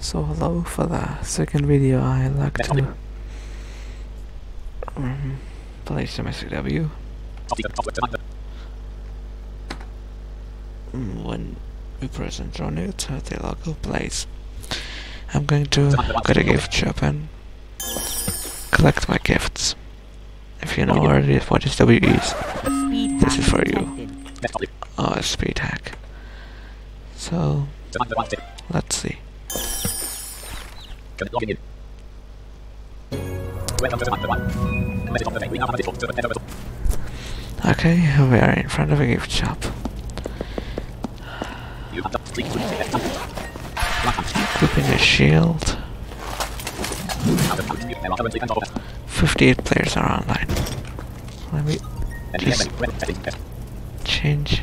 So hello for the second video I like to um, play some STW Mm, when we present on it at the local place. I'm going to go to gift shop and collect my gifts. If you know already what SW is, This is for you. oh, a speed hack. So, let's see. Okay, we are in front of a gift shop. Equipping a shield. 58 players are online. Let me just change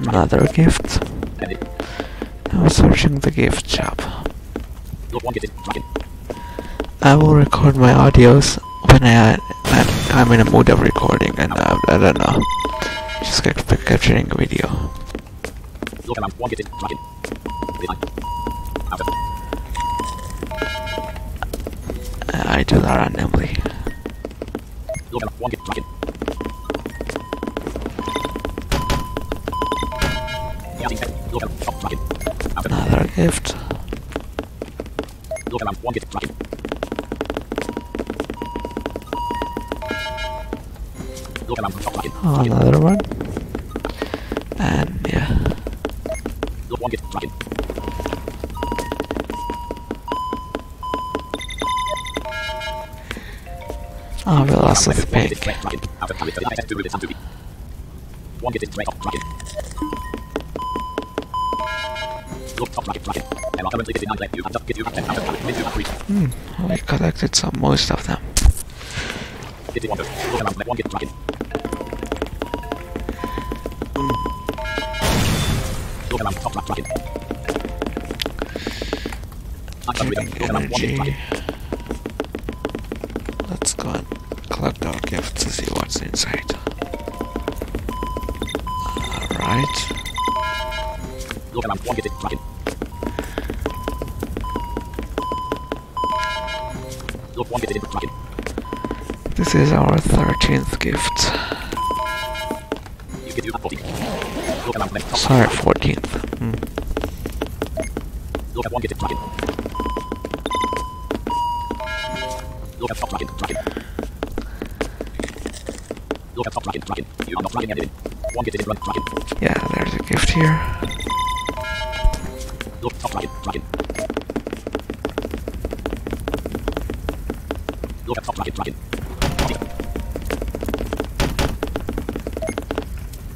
Another gift. Now searching the gift shop. I will record my audios when I, when I'm in a mood of recording and uh, I don't know. Just get capturing a video. I I do that randomly. Another gift. Another one. And yeah. Oh, we lost the pig. Hmm, we collected some most of them. Energy. Let's go and collect our gifts to see what's inside. Alright. This is our 13th gift. Sorry, 14th. Hmm. Yeah, there's a gift here.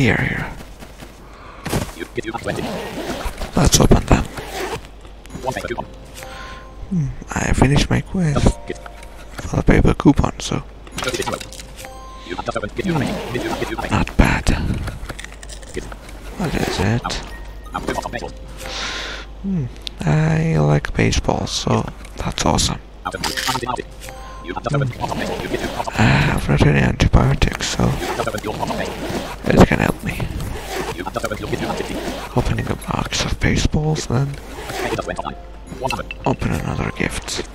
Here, here. Let's open them. Hmm, I finished my quest for the paper coupon, so not bad. What is it? Hmm, I like baseball, so that's awesome. Ah, I have not any antibiotics, so it can help me. Opening a box of baseballs, then open another gift.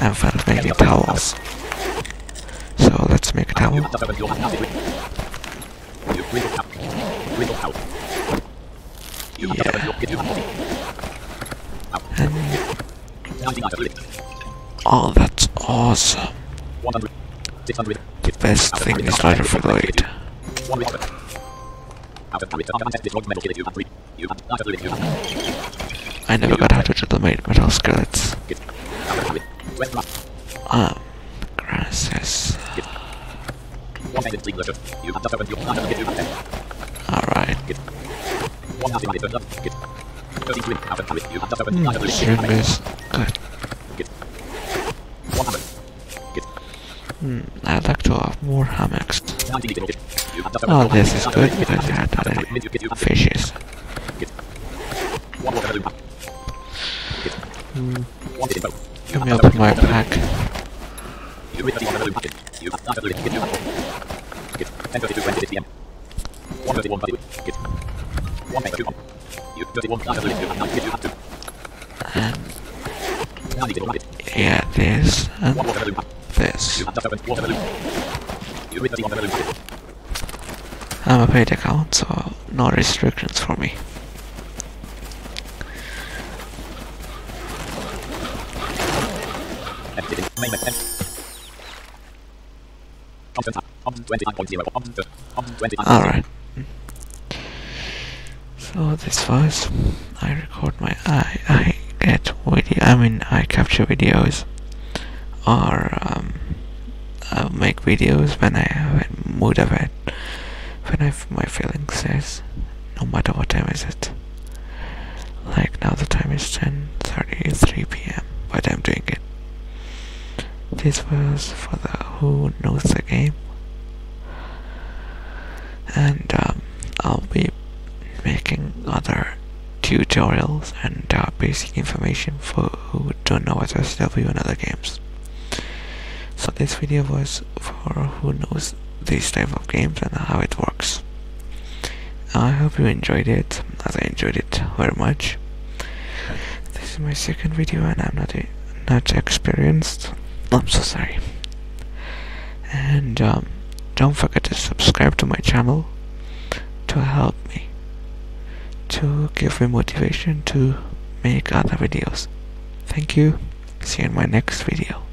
And found making towels. So let's make a towel. And oh, that's awesome. The best thing is lighter fluid. I never got how to do the metal skillets. Um, grasses. Alright. Mm, string is good. More hammocks. Oh, this is good because I had fishes. Hmm. Let me open my pack. And yeah, this and this. I'm a paid account, so no restrictions for me. Alright. So this was I record my I I get video I mean I capture videos or um, make videos when I have a mood of it when I my feeling says no matter what time is it like now the time is 10:33 p.m. but I'm doing it this was for the who knows the game and um, I'll be making other tutorials and uh, basic information for who don't know what SW and other games. This video was for who knows these type of games and how it works. I hope you enjoyed it, as I enjoyed it very much. This is my second video and I'm not not experienced. I'm so sorry. And um, don't forget to subscribe to my channel to help me to give me motivation to make other videos. Thank you. See you in my next video.